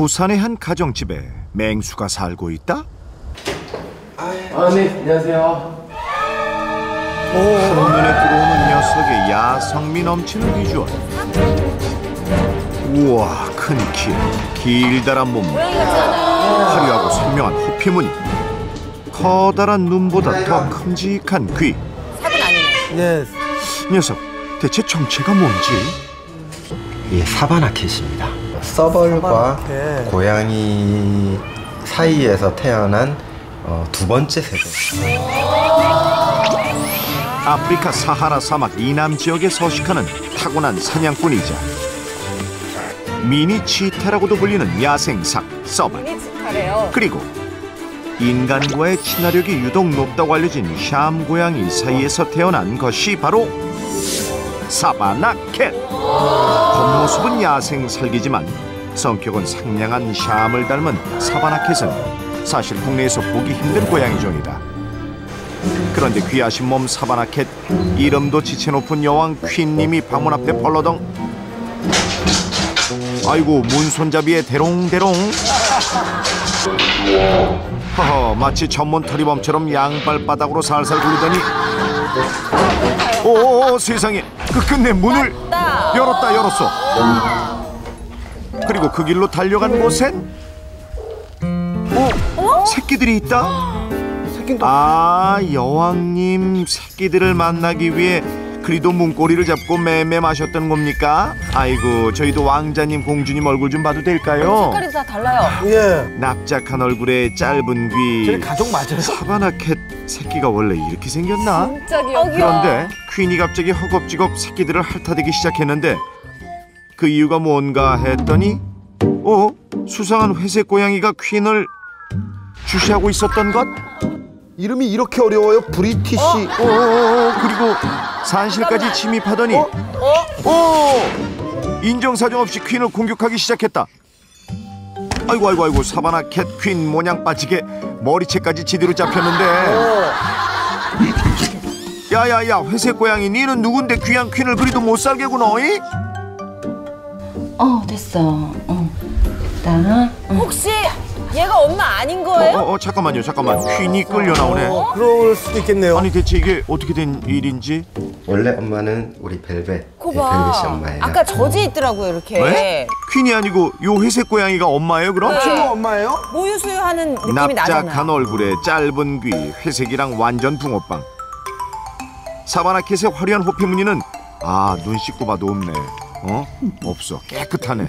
부산의 한 가정집에 맹수가 살고 있다? 아, 네, 안녕하세요. 한눈에 들어오는 녀석의 야성미 넘치는 비주얼 우와 큰 키, 길다란 몸매 화려하고 선명한 호피무늬 커다란 눈보다 더 큼직한 귀 예. 녀석 대체 정체가 뭔지 이 사바나 캣입니다. 서벌과 캣. 고양이 사이에서 태어난 어, 두 번째 세대. 아프리카 사하라 사막 이남 지역에 서식하는 타고난 사냥꾼이자 미니 치타라고도 불리는 야생삭 서발 그리고 인간과의 친화력이 유독 높다고 알려진 샴 고양이 사이에서 태어난 것이 바로 사바나 캣 겉모습은 야생 살기지만 성격은 상냥한 샴을 닮은 사바나 캣은 사실 국내에서 보기 힘든 고양이 종이다. 그런데 귀하신 몸 사바나 캣 이름도 지체 높은 여왕 퀸님이 방문 앞에 펄러덩. 아이고 문손잡이에 대롱대롱. 허허 마치 전문 터리범처럼 양발바닥으로 살살 굴리더니 오 세상에 그 끝내 문을 열었다 열었어 그리고 그 길로 달려간 곳엔 어? 새끼들이 있다 새끼도 아 여왕님 새끼들을 만나기 위해 그리도 문고리를 잡고 매매 마셨던 겁니까? 아이고 저희도 왕자님 공주님 얼굴 좀 봐도 될까요? 색깔이 다 달라요. 예. 납작한 얼굴에 짧은 귀 가족 맞아요? 사바나캣 새끼가 원래 이렇게 생겼나? 진짜 귀여워. 그런데 퀸이 갑자기 허겁지겁 새끼들을 핥아대기 시작했는데 그 이유가 뭔가 했더니 어? 수상한 회색 고양이가 퀸을 주시하고 있었던 것? 이름이 이렇게 어려워요? 브리티시. 어, 어, 어, 그리고 산실까지 침입하더니 어? 인정사정 없이 퀸을 공격하기 시작했다 아이고 아이고 아이고 사바나 캣퀸 모양 빠지게 머리채까지 지대로 잡혔는데 야야야 회색 고양이 니는 누군데 귀한 퀸을 그리도 못 살게구나 어이? 어 됐어. 어. 나 어. 혹시 얘가 엄마 아닌 어, 거예요? 어, 어 잠깐만요 잠깐만 퀸이 끌려 나오네 어, 그럴 수도 있겠네요. 아니 대체 이게 어떻게 된 일인지 원래 엄마는 우리 벨벳. 거 네, 봐. 벨벳이 엄마예요. 아까 저지 있더라고요 이렇게. 왜? 퀸이 아니고 요 회색 고양이가 엄마예요 그럼? 네. 친구 엄마예요? 모유수유하는 느낌이 납작한 나잖아. 얼굴에 짧은 귀, 회색이랑 완전 붕어빵. 사바나켓의 화려한 호피 무늬는 아 눈 씻고 봐도 없네. 어? 없어 깨끗하네.